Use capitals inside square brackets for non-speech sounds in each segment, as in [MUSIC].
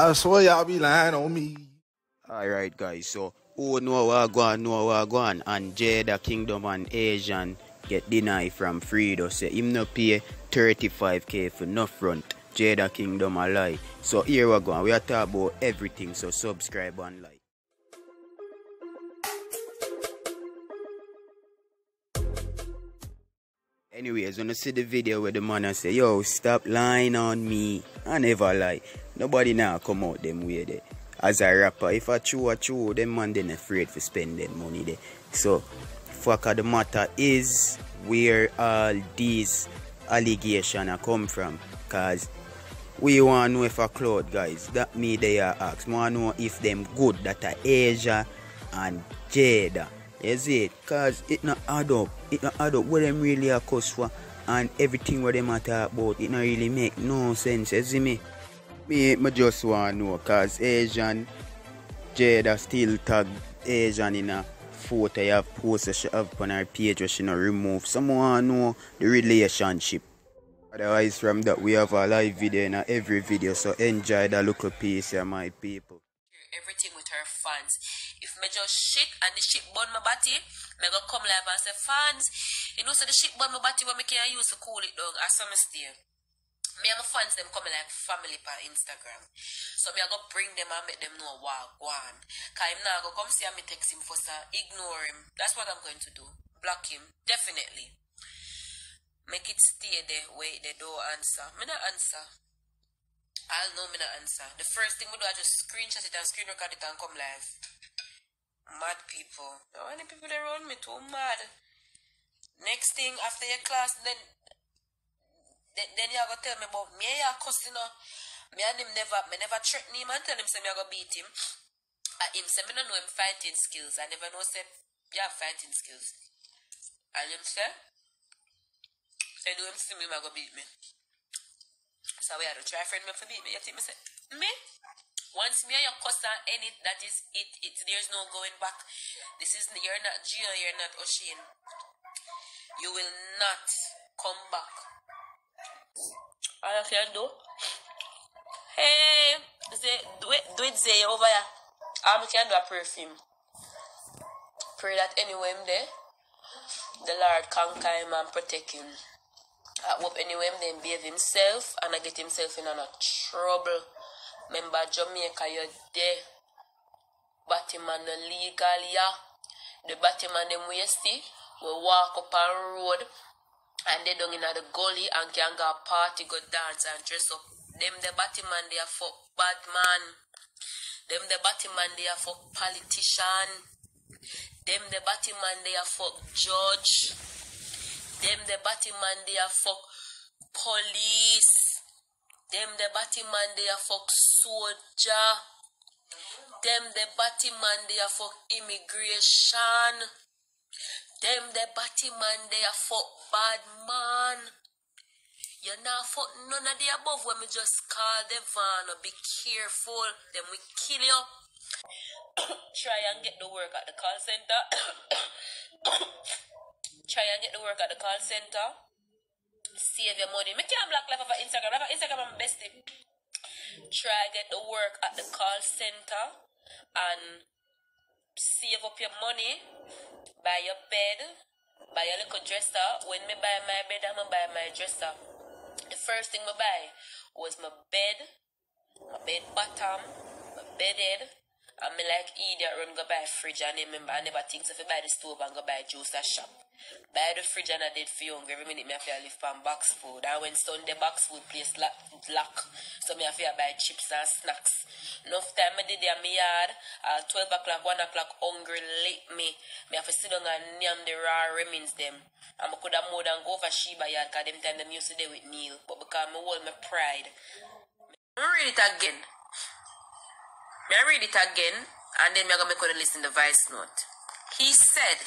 I swear y'all be lying on me. Alright guys, so who know what go on, know what go on and Jada Kingdom and Asian get denied from Fredo say him no pay 35k for no front. Jada Kingdom a lie. So here we go. We are talking about everything. So subscribe and like. Anyways, when you see the video where the man I say, yo, stop lying on me. I never lie. Nobody now come out them way there. As a rapper, if I chew a chew, them man then afraid for spending money there. So, fuck the matter is where all these allegations come from. Cause we want to know if a cloud guys. That me they are. We want to know if them good that are Asia and Jada. Is it? Cause it not add up. It not add up what them really are cost for and everything what them are talk about. It not really make no sense. You see me? Me, me just want to know cause Asian Jada still tag Asian in a photo you have posted she have on her page where she not remove. Someone know the relationship. Otherwise from that we have a live video in every video so enjoy the little piece my people. everything with her fans. If me just shit and the shit burn my body, me go come live and say fans. You know so the shit burn my body when me can use to cool it down as some stay. Me and my fans them coming like family on Instagram. So me I go bring them and make them know what go on. Cause him now go come see and me text him for sir, ignore him. That's what I'm going to do. Block him. Definitely. Make it stay there, wait, they don't answer. Me not answer. I'll know me not answer. The first thing we do, I just screenshot it and screen record it and come live. Mad people. How many people around me too mad? Next thing after your class, then then, then you go tell me about me and your cousin. You know, me and him never, me never threaten him and tell him say me I go beat him. And him say me no know him fighting skills. I never know say you have fighting skills. And him say, say do him see me, I go beat me. So we had to try friend me for beat me. You think me say, me? Once me and your cousin end it, that is it, it. There's no going back. This is, you're not Gio, you're not Oshin. You will not come back. All I can do, hey, do it, do it, say over here. All I can do a perfume. Pray that anywhere I'm there, the Lord conquer him and protect him. I hope anyway him then behave himself and I get himself in a trouble. Remember Jamaica, you're there. Batman legal, yeah. The Batman them see, we walk up on road and they down in the gully and can go party, go dance and dress up. Them the Batman they are for bad man. Them the Batman they are for politician. Them the Batman they are for judge. Them the Batman they are for police. Them the Batman they are for soldier. Them the Batman they are for immigration. Them the Batman they are for bad man. You're not for none of the above when me just call the van. Be careful. Then we kill you. [COUGHS] Try and get the work at the call center. [COUGHS] Try and get the work at the call center. Save your money. Me can't black life of Instagram. Life Instagram I'm best. thing. Try get the work at the call center and save up your money. Buy your bed. Buy your little dresser. When me buy my bed, I'm gonna buy my dresser. The first thing I buy was my bed, my bed bottom, my bed head. And me like idiot run go buy a fridge and remember I never think so if I buy the stove and go buy juice at shop. Buy the fridge and I did for hungry. Every minute me have to live from box food. And when Sunday box food place lock, lock. So me have to buy chips and snacks. Enough time I did in my yard. At 12 o'clock, 1 o'clock hungry late me. Me have to sit down and yam the raw remains them. And I could have more than go for Sheba yard because them time them used to do with Neil. But because me hold my pride. Read it again. Me I read it again, and then I gonna make you listen the voice note. He said,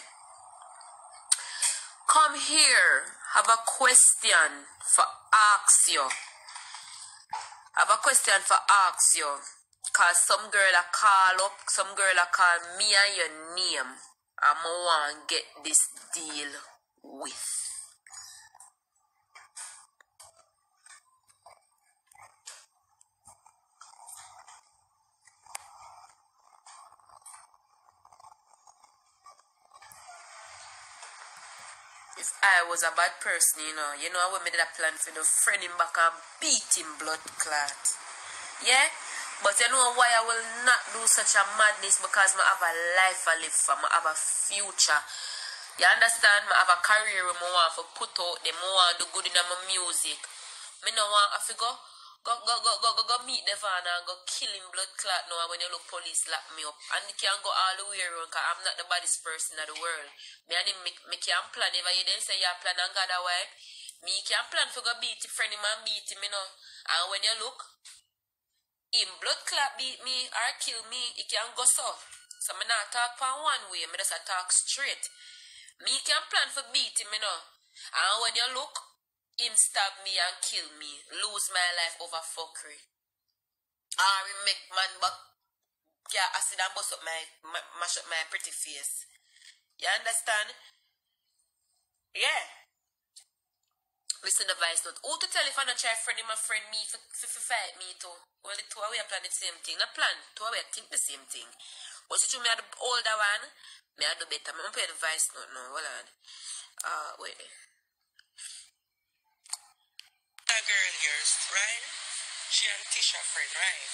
"Come here, have a question for ask you. Have a question for ask you, cause some girl a call up, some girl a call me and your name, and I want to get this deal with." If I was a bad person, you know, you know I me did a plan for the friend him back and beat him blood clot. Yeah? But you know why I will not do such a madness because I have a life I live for, I have a future. You understand? I have a career I want to put out I want to do good in my music. Me no want I to go Go, go, go, go, go, go meet the van and go kill him blood clot now when you look police lock me up. And you can go all the way around because I'm not the baddest person in the world. Me and him, me, me can plan. If you then say you plan and God away, me can plan for go beat friend him and beat him, you know. And when you look, him blood clot beat me or kill me, he can go so. So me not talk for one way, me just talk straight. Me can plan for beat him, you know. And when you look, him stab me and kill me, lose my life over fuckery. Or him make man but yeah, acid and bust up my, my mash up my pretty face. You understand? Yeah. Listen the voice note. Who to tell if I not try friend my friend me for, fight me too? Well the two we are planning the same thing. Not plan, two of we think the same thing. But since me are the older one, me I do better. I'm play the voice note now. Hold on. Uh wait. That girl yours, right? She and Tisha friend, right?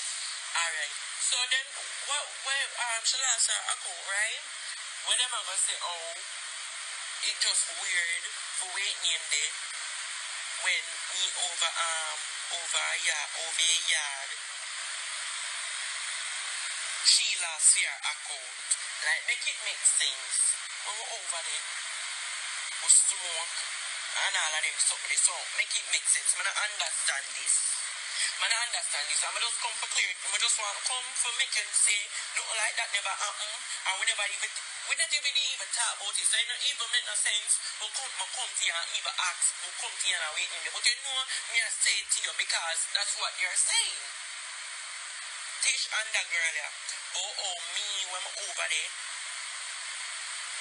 Alright. So then what where um Shalasa Ako, right? When am I gonna say, oh, it just weird for wait name day when me over um over yeah over a yard she lost her account. Like make it make sense. When we're over there, we smoke and all of them this so make it make sense. I understand this. I understand this. I'm just come for clarity. I just want to come for make it say nothing like that never happen. And we never even we not even even talk about it. So it don't even make no sense. We come, we come to you and even ask. We come to you and wait in there. But you know, me I say it to you because that's what you're saying. Tish and that girl yeah. Oh, oh, me when I'm over there.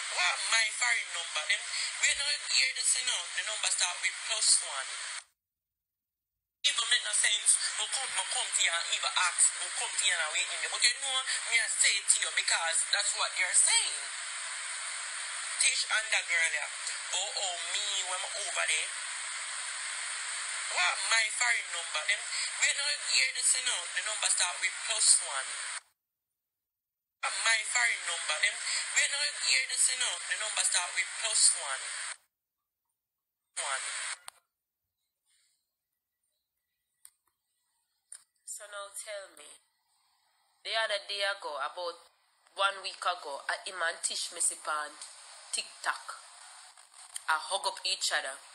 What my foreign number? Them we don't hear this, you know. The number start with plus one. Even make no sense. We come, we come to you and even ask. We come to you and wait in there. But you know, me I say it to you because that's what you're saying. Tish and that girl yeah. Oh, oh, me when I'm over there. What my foreign number? Them we don't hear this, you know. The number start with plus one. My foreign number. Them we don't hear this, you know. The number start with plus one. One. So now tell me, the other day ago, about one week ago, at Iman Tish Missy TikTok, I hug up each other.